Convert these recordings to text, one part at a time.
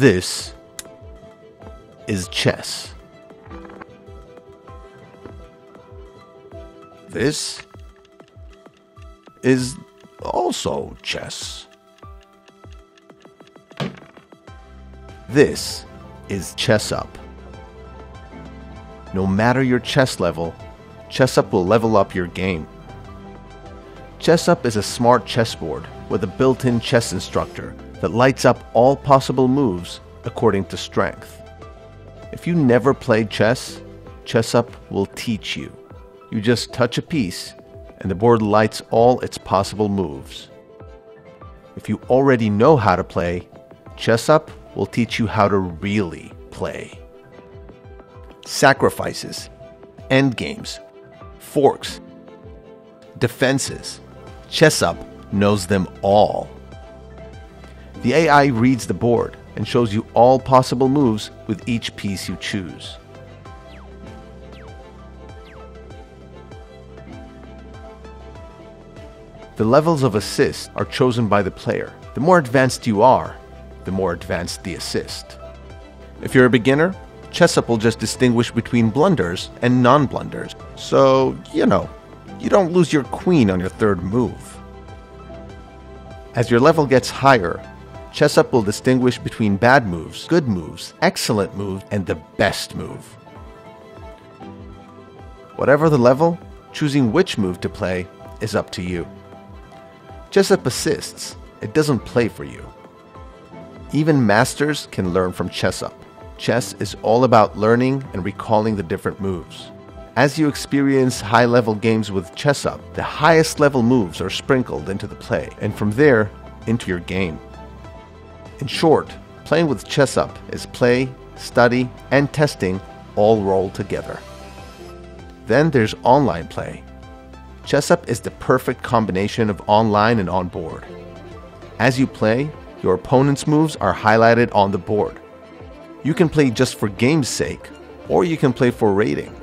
This is chess. This is also chess. This is ChessUp. No matter your chess level, ChessUp will level up your game. ChessUp is a smart chessboard with a built in chess instructor that lights up all possible moves according to strength. If you never played chess, ChessUp will teach you. You just touch a piece, and the board lights all its possible moves. If you already know how to play, ChessUp will teach you how to really play. Sacrifices, endgames, forks, defenses. ChessUp knows them all. The AI reads the board and shows you all possible moves with each piece you choose. The levels of assist are chosen by the player. The more advanced you are, the more advanced the assist. If you're a beginner, ChessUp will just distinguish between blunders and non blunders. So, you know, you don't lose your queen on your third move. As your level gets higher, ChessUp will distinguish between bad moves, good moves, excellent moves, and the best move. Whatever the level, choosing which move to play is up to you. ChessUp assists, it doesn't play for you. Even masters can learn from ChessUp. Chess is all about learning and recalling the different moves. As you experience high level games with ChessUp, the highest level moves are sprinkled into the play, and from there, into your game. In short, playing with ChessUp is play, study, and testing all rolled together. Then there's online play. ChessUp is the perfect combination of online and on board. As you play, your opponent's moves are highlighted on the board. You can play just for game's sake, or you can play for rating.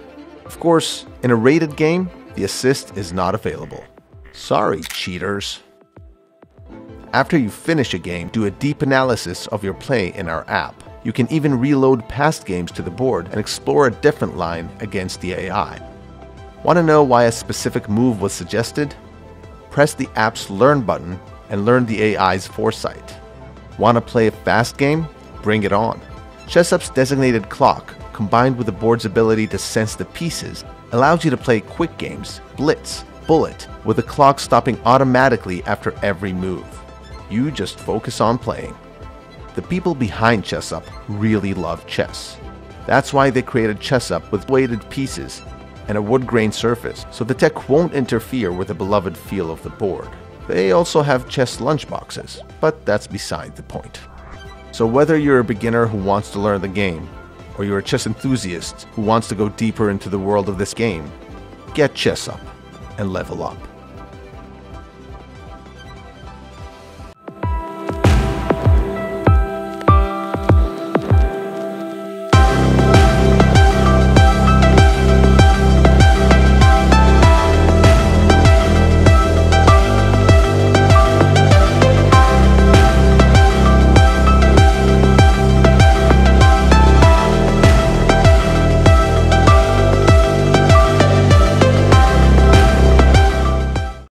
Of course, in a rated game, the assist is not available. Sorry, cheaters. After you finish a game, do a deep analysis of your play in our app. You can even reload past games to the board and explore a different line against the AI. Want to know why a specific move was suggested? Press the app's Learn button and learn the AI's foresight. Want to play a fast game? Bring it on. ChessUp's designated clock, combined with the board's ability to sense the pieces, allows you to play quick games, blitz, bullet, with the clock stopping automatically after every move. You just focus on playing. The people behind ChessUp really love chess. That's why they created ChessUp with weighted pieces and a wood grain surface, so the tech won't interfere with the beloved feel of the board. They also have chess lunchboxes, but that's beside the point. So whether you're a beginner who wants to learn the game, or you're a chess enthusiast who wants to go deeper into the world of this game, get ChessUp and level up.